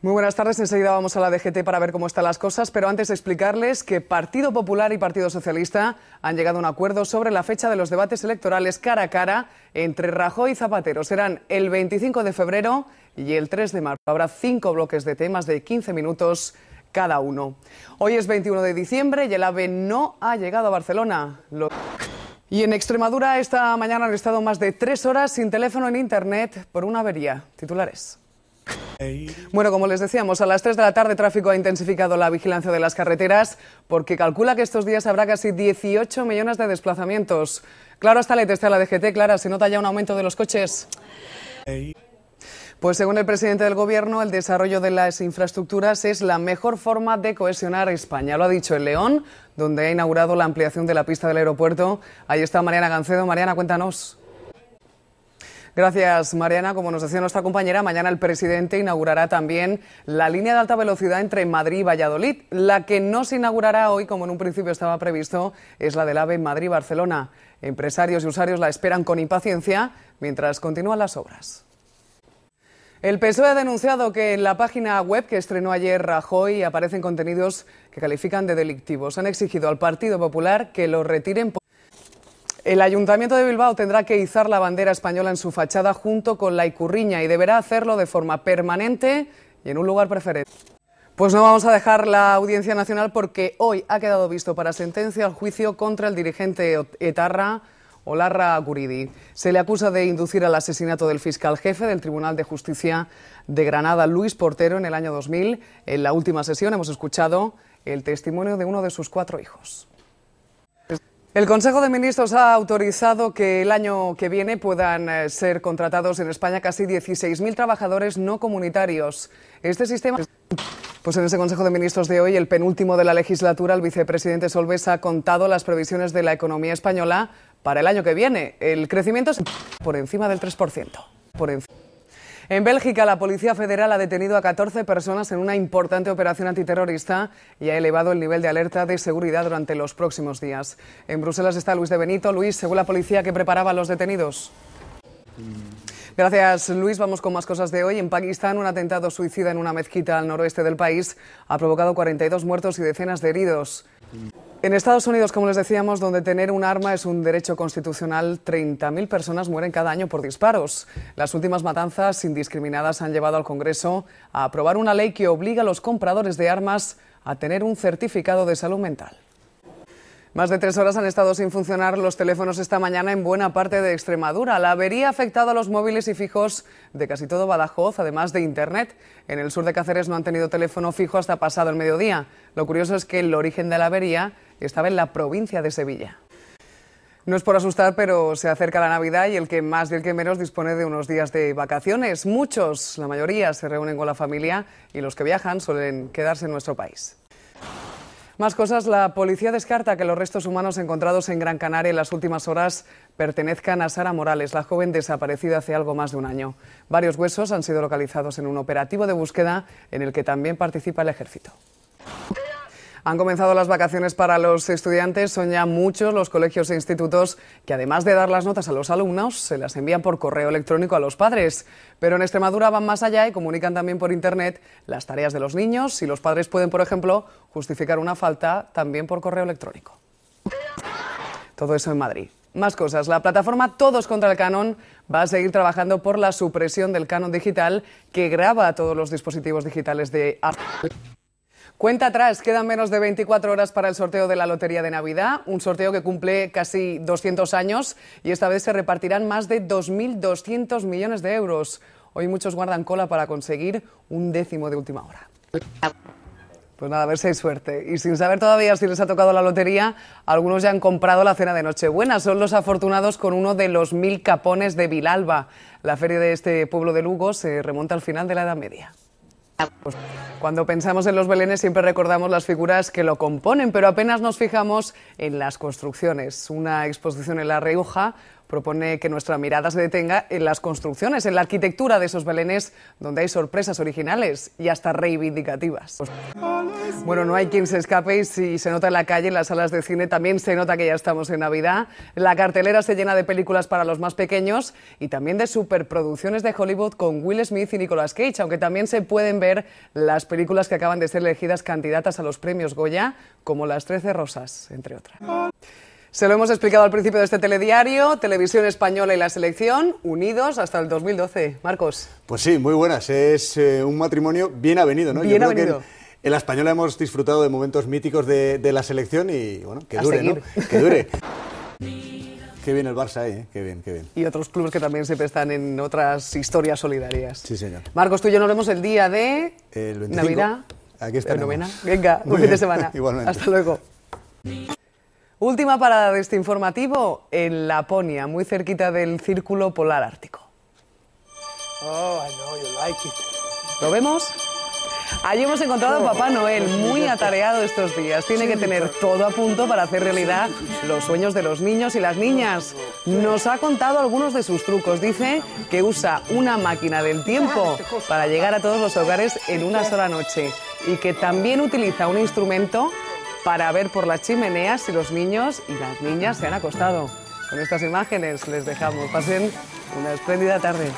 Muy buenas tardes. Enseguida vamos a la DGT para ver cómo están las cosas, pero antes explicarles que Partido Popular y Partido Socialista han llegado a un acuerdo sobre la fecha de los debates electorales cara a cara entre Rajoy y Zapatero. Serán el 25 de febrero y el 3 de marzo. Habrá cinco bloques de temas de 15 minutos cada uno. Hoy es 21 de diciembre y el AVE no ha llegado a Barcelona. Lo... Y en Extremadura esta mañana han estado más de tres horas sin teléfono en Internet por una avería. Titulares. Bueno, como les decíamos, a las 3 de la tarde tráfico ha intensificado la vigilancia de las carreteras porque calcula que estos días habrá casi 18 millones de desplazamientos. Claro, hasta la está la DGT, Clara, ¿se nota ya un aumento de los coches? Pues según el presidente del Gobierno, el desarrollo de las infraestructuras es la mejor forma de cohesionar España. Lo ha dicho el León, donde ha inaugurado la ampliación de la pista del aeropuerto. Ahí está Mariana Gancedo. Mariana, cuéntanos. Gracias, Mariana. Como nos decía nuestra compañera, mañana el presidente inaugurará también la línea de alta velocidad entre Madrid y Valladolid. La que no se inaugurará hoy, como en un principio estaba previsto, es la del AVE Madrid-Barcelona. Empresarios y usuarios la esperan con impaciencia mientras continúan las obras. El PSOE ha denunciado que en la página web que estrenó ayer Rajoy aparecen contenidos que califican de delictivos. Han exigido al Partido Popular que los retiren. El Ayuntamiento de Bilbao tendrá que izar la bandera española en su fachada junto con la Icurriña y deberá hacerlo de forma permanente y en un lugar preferente. Pues no vamos a dejar la Audiencia Nacional porque hoy ha quedado visto para sentencia el juicio contra el dirigente etarra Olarra Guridi. Se le acusa de inducir al asesinato del fiscal jefe del Tribunal de Justicia de Granada, Luis Portero, en el año 2000. En la última sesión hemos escuchado el testimonio de uno de sus cuatro hijos. El Consejo de Ministros ha autorizado que el año que viene puedan eh, ser contratados en España casi 16.000 trabajadores no comunitarios. Este sistema. Pues en ese Consejo de Ministros de hoy, el penúltimo de la legislatura, el vicepresidente Solves ha contado las previsiones de la economía española para el año que viene. El crecimiento es por encima del 3%. Por encima. En Bélgica, la Policía Federal ha detenido a 14 personas en una importante operación antiterrorista y ha elevado el nivel de alerta de seguridad durante los próximos días. En Bruselas está Luis de Benito. Luis, según la policía, ¿qué preparaba a los detenidos? Gracias, Luis. Vamos con más cosas de hoy. En Pakistán, un atentado suicida en una mezquita al noroeste del país ha provocado 42 muertos y decenas de heridos. En Estados Unidos, como les decíamos, donde tener un arma es un derecho constitucional, 30.000 personas mueren cada año por disparos. Las últimas matanzas indiscriminadas han llevado al Congreso a aprobar una ley que obliga a los compradores de armas a tener un certificado de salud mental. Más de tres horas han estado sin funcionar los teléfonos esta mañana en buena parte de Extremadura. La avería ha afectado a los móviles y fijos de casi todo Badajoz, además de Internet. En el sur de Cáceres no han tenido teléfono fijo hasta pasado el mediodía. Lo curioso es que el origen de la avería estaba en la provincia de Sevilla. No es por asustar, pero se acerca la Navidad y el que más y el que menos dispone de unos días de vacaciones. Muchos, la mayoría, se reúnen con la familia y los que viajan suelen quedarse en nuestro país. Más cosas, la policía descarta que los restos humanos encontrados en Gran Canaria en las últimas horas pertenezcan a Sara Morales, la joven desaparecida hace algo más de un año. Varios huesos han sido localizados en un operativo de búsqueda en el que también participa el ejército. Han comenzado las vacaciones para los estudiantes. Son ya muchos los colegios e institutos que, además de dar las notas a los alumnos, se las envían por correo electrónico a los padres. Pero en Extremadura van más allá y comunican también por Internet las tareas de los niños y los padres pueden, por ejemplo, justificar una falta también por correo electrónico. Todo eso en Madrid. Más cosas. La plataforma Todos contra el Canon va a seguir trabajando por la supresión del canon digital que graba todos los dispositivos digitales de Apple. Cuenta atrás, quedan menos de 24 horas para el sorteo de la Lotería de Navidad, un sorteo que cumple casi 200 años y esta vez se repartirán más de 2.200 millones de euros. Hoy muchos guardan cola para conseguir un décimo de última hora. Pues nada, a ver si hay suerte. Y sin saber todavía si les ha tocado la lotería, algunos ya han comprado la cena de Nochebuena. Son los afortunados con uno de los mil capones de Vilalba. La feria de este pueblo de Lugo se remonta al final de la Edad Media. Cuando pensamos en los belenes siempre recordamos las figuras que lo componen, pero apenas nos fijamos en las construcciones. Una exposición en La Rioja propone que nuestra mirada se detenga en las construcciones, en la arquitectura de esos belenes, donde hay sorpresas originales y hasta reivindicativas. Bueno, no hay quien se escape y si se nota en la calle, en las salas de cine, también se nota que ya estamos en Navidad. La cartelera se llena de películas para los más pequeños y también de superproducciones de Hollywood con Will Smith y Nicolas Cage, aunque también se pueden ver las películas que acaban de ser elegidas candidatas a los premios Goya, como Las Trece Rosas, entre otras. Se lo hemos explicado al principio de este telediario, Televisión Española y la Selección, unidos hasta el 2012. Marcos. Pues sí, muy buenas. Es eh, un matrimonio bien avenido, ¿no? Bien Yo creo que avenido. En, la Española hemos disfrutado de momentos míticos de, de la selección y, bueno, que dure. ¿no? Que dure. qué bien el Barça ahí, ¿eh? Qué bien, qué bien. Y otros clubes que también siempre están en otras historias solidarias. Sí, señor. Marcos, tú y yo nos vemos el día de El 25. Navidad. Aquí. Novena. Venga, Muy buen fin de bien, semana. igualmente. Hasta luego. Última parada de este informativo en Laponia, muy cerquita del Círculo Polar Ártico. Oh, I know you like it. ¿Lo vemos? Allí hemos encontrado a Papá Noel, muy atareado estos días. Tiene que tener todo a punto para hacer realidad los sueños de los niños y las niñas. Nos ha contado algunos de sus trucos. Dice que usa una máquina del tiempo para llegar a todos los hogares en una sola noche y que también utiliza un instrumento para ver por las chimeneas si los niños y las niñas se han acostado. Con estas imágenes les dejamos. Pasen una espléndida tarde.